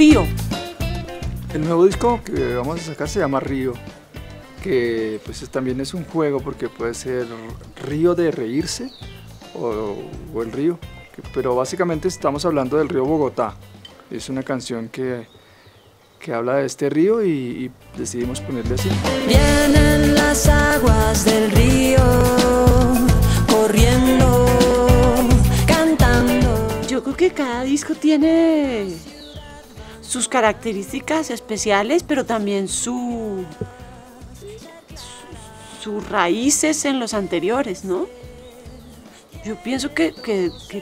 Río. El nuevo disco que vamos a sacar se llama Río, que pues también es un juego porque puede ser río de reírse o, el río, pero básicamente estamos hablando del río Bogotá. Es una canción que, que habla de este río y, y decidimos ponerle así. Vienen las aguas del río corriendo, cantando. Yo creo que cada disco tiene sus características especiales, pero también su, sus raíces en los anteriores, ¿no? Yo pienso que,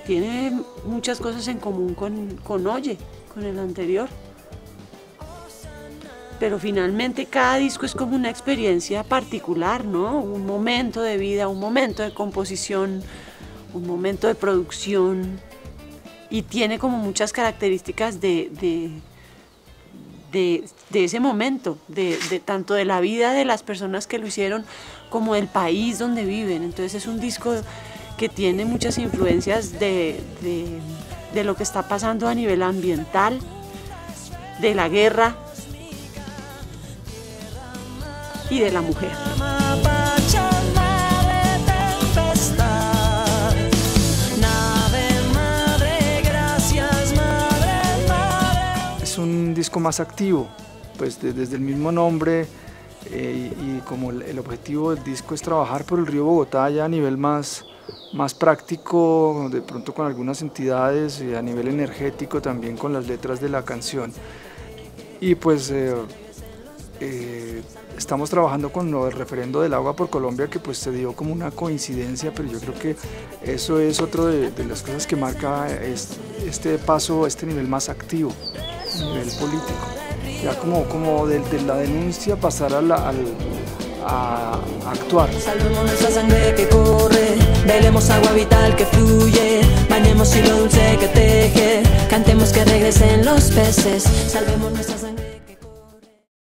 tiene muchas cosas en común con, con Oye, con el anterior. Pero finalmente cada disco es como una experiencia particular, ¿no? Un momento de vida, un momento de composición, un momento de producción. Y tiene como muchas características de, ese momento, de, tanto de la vida de las personas que lo hicieron como del país donde viven. Entonces es un disco que tiene muchas influencias de, de lo que está pasando a nivel ambiental, de la guerra y de la mujer. Disco más activo, pues desde el mismo nombre eh, y, como el, objetivo del disco es trabajar por el río Bogotá ya a nivel más, más práctico, de pronto con algunas entidades y a nivel energético también con las letras de la canción. Y pues eh, eh, estamos trabajando con el referendo del agua por Colombia que pues se dio como una coincidencia, pero yo creo que eso es otro de, las cosas que marca este paso, este nivel más activo a nivel político. Ya como, como de, la denuncia pasar a, la, a, actuar. Salvemos nuestra sangre que corre, velemos agua vital que fluye, bañemos hilo dulce que teje, cantemos que regresen los peces, salvemos nuestra